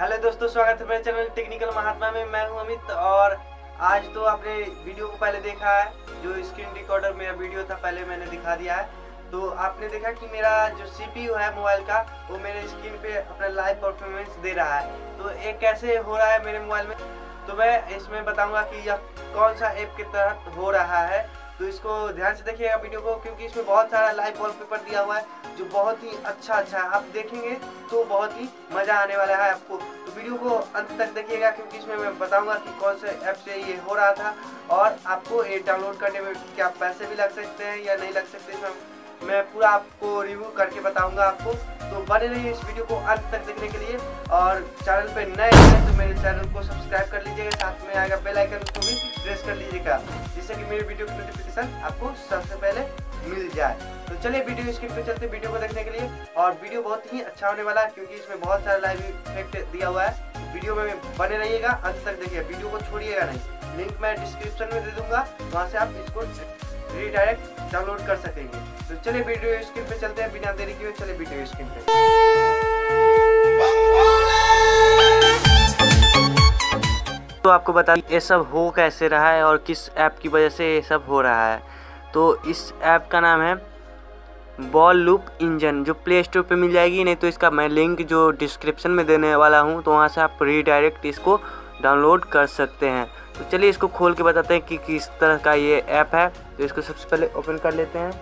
Hello दोस्तों, स्वागत है मेरे चैनल टेक्निकल महात्मा में। मैं हूँ अमित और आज तो आपने वीडियो को पहले देखा है, जो स्क्रीन रिकॉर्डर मेरा वीडियो था, पहले मैंने दिखा दिया है। तो आपने देखा कि मेरा जो सीपीयू है मोबाइल का, वो मेरे स्क्रीन पे अपना लाइव परफॉर्मेंस दे रहा है। तो ये कैसे हो रहा है मेरे मोबाइल में? तो मैं इसमें बताऊँगा कि यह कौन सा ऐप के तहत हो रहा है। तो इसको ध्यान से देखिएगा वीडियो को, क्योंकि इसमें बहुत सारा लाइव वॉलपेपर दिया हुआ है, जो बहुत ही अच्छा अच्छा है। आप देखेंगे तो बहुत ही मज़ा आने वाला है आपको। तो वीडियो को अंत तक देखिएगा, क्योंकि इसमें मैं बताऊँगा कि कौन से ऐप से ये हो रहा था, और आपको ये डाउनलोड करने में क्या पैसे भी लग सकते हैं या नहीं लग सकते इसमें मैं पूरा आपको रिव्यू करके बताऊँगा आपको। तो बने रहिए इस वीडियो को अंत तक देखने के लिए। और चैनल पे नए हैं तो मेरे चैनल को सब्सक्राइब कर लीजिएगा, साथ में आएगा बेल आइकन को भी प्रेस कर लीजिएगा, जिससे कि मेरे वीडियो की नोटिफिकेशन आपको सबसे पहले मिल जाए। तो चलिए वीडियो स्क्रीन पे चलते, वीडियो को देखने के लिए। और वीडियो बहुत ही अच्छा होने वाला है, क्योंकि इसमें बहुत सारा लाइव इफ़ेक्ट दिया हुआ है। वीडियो में बने रहिएगा, अंत तक देखिए। वीडियो को छोड़िएगा नहीं। लिंक मैं डिस्क्रिप्शन में दे दूँगा, वहाँ से आप इसको रीडायरेक्ट डाउनलोड कर सकेंगे। तो चलिए वीडियो स्क्रीन पे चलते हैं, बिना देरी किए चलिए वीडियो स्क्रीन पे। तो आपको बता ये सब हो कैसे रहा है और किस ऐप की वजह से ये सब हो रहा है? तो इस ऐप का नाम है बॉल लूप इंजन जो प्ले स्टोर पर मिल जाएगी। नहीं तो इसका मैं लिंक जो डिस्क्रिप्शन में देने वाला हूँ तो वहाँ से आप रीडायरेक्ट इसको डाउनलोड कर सकते हैं। तो चलिए इसको खोल के बताते हैं कि किस तरह का ये ऐप है। तो इसको सबसे पहले ओपन कर लेते हैं।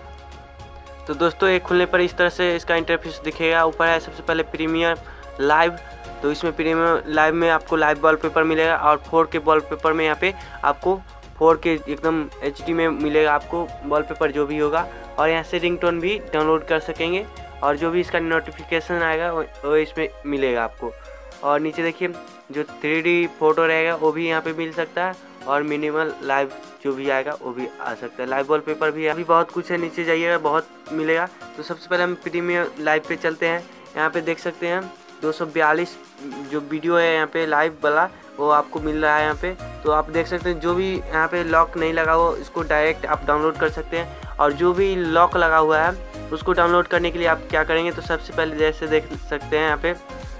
तो दोस्तों, ये खुलने पर इस तरह से इसका इंटरफेस दिखेगा। ऊपर है सबसे पहले प्रीमियर लाइव। तो इसमें प्रीमियर लाइव में आपको लाइव वॉलपेपर मिलेगा और फोर के वॉलपेपर में यहाँ पे आपको फोर के एकदम एचडी में मिलेगा आपको वॉलपेपर जो भी होगा। और यहाँ से रिंगटोन भी डाउनलोड कर सकेंगे और जो भी इसका नोटिफिकेशन आएगा, वो वो इसमें मिलेगा आपको। और नीचे देखिए, जो थ्री फ़ोटो रहेगा, वो भी यहाँ पे मिल सकता है और मिनिमल लाइव जो भी आएगा, वो भी आ सकता है। लाइव वॉलपेपर भी अभी बहुत कुछ है, नीचे जाइएगा, बहुत मिलेगा। तो सबसे पहले हम प्रीमियम लाइव पे चलते हैं। यहाँ पे देख सकते हैं 242 जो वीडियो है यहाँ पे लाइव वाला, वो आपको मिल रहा है यहाँ पे। तो आप देख सकते हैं, जो भी यहाँ पे लॉक नहीं लगा हो, इसको डायरेक्ट आप डाउनलोड कर सकते हैं। और जो भी लॉक लगा हुआ है, उसको डाउनलोड करने के लिए आप क्या करेंगे तो सबसे पहले जैसे देख सकते हैं यहाँ पे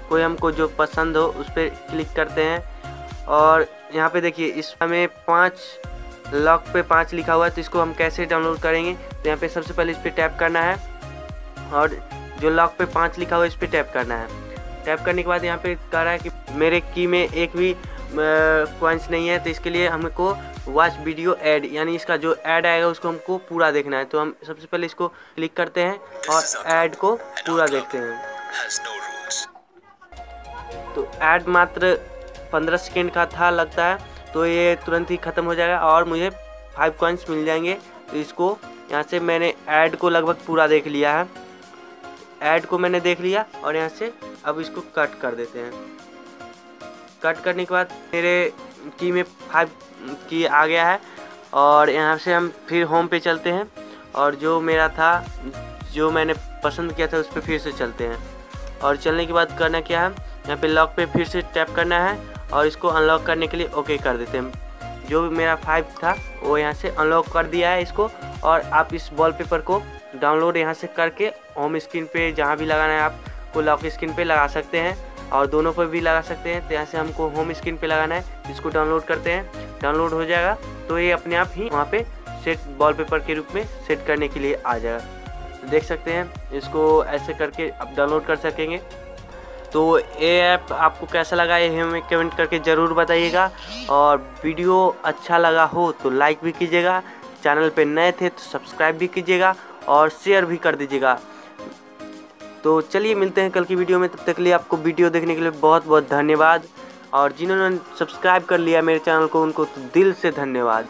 कोई हमको जो पसंद हो, उस पर क्लिक करते हैं। और यहाँ पे देखिए, इस हमें पाँच लॉक पे पाँच लिखा हुआ है तो इसको हम कैसे डाउनलोड करेंगे? तो यहाँ पे सबसे पहले इस पर टैप करना है। और जो लॉक पे पाँच लिखा हुआ है, इस पर टैप करना है। टैप करने के बाद यहाँ पे कह रहा है कि मेरे की में एक भी कॉइन्स नहीं है तो इसके लिए हमको वॉच वीडियो ऐड यानी इसका जो ऐड आएगा, उसको हमको पूरा देखना है। तो हम सबसे पहले इसको क्लिक करते हैं और ऐड को पूरा देखते हैं। तो ऐड मात्र पंद्रह सेकेंड का था, लगता है। तो ये तुरंत ही ख़त्म हो जाएगा और मुझे फाइव कॉइन्स मिल जाएँगे। तो इसको यहाँ से मैंने ऐड को लगभग पूरा देख लिया है। ऐड को मैंने देख लिया और यहाँ से अब इसको कट कर देते हैं। कट करने के बाद मेरे की में फाइव की आ गया है और यहाँ से हम फिर होम पे चलते हैं। और जो मेरा था, जो मैंने पसंद किया था, उस पर फिर से चलते हैं। और चलने के बाद करना क्या है? यहाँ पे लॉक पे फिर से टैप करना है और इसको अनलॉक करने के लिए ओके कर देते हैं। जो भी मेरा फाइव था, वो यहाँ से अनलॉक कर दिया है इसको और आप इस वॉलपेपर को डाउनलोड यहाँ से करके होम स्क्रीन पे जहाँ भी लगाना है आपको लॉक स्क्रीन पे लगा सकते हैं और दोनों पर भी लगा सकते हैं। तो यहाँ से हमको होम स्क्रीन पे लगाना है इसको डाउनलोड करते हैं। डाउनलोड हो जाएगा तो ये अपने आप ही वहाँ पे सेट वॉलपेपर के रूप में सेट करने के लिए आ जाएगा। देख सकते हैं, इसको ऐसे करके आप डाउनलोड कर सकेंगे। तो ये ऐप आपको कैसा लगा ये हमें कमेंट करके ज़रूर बताइएगा। और वीडियो अच्छा लगा हो तो लाइक भी कीजिएगा। चैनल पे नए थे तो सब्सक्राइब भी कीजिएगा और शेयर भी कर दीजिएगा। तो चलिए मिलते हैं कल की वीडियो में। तब तक के लिए आपको वीडियो देखने के लिए बहुत बहुत धन्यवाद। और जिन्होंने सब्सक्राइब कर लिया मेरे चैनल को, उनको तो दिल से धन्यवाद।